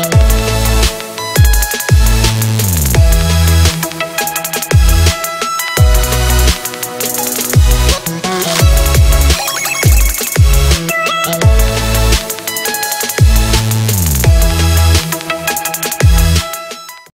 Oh.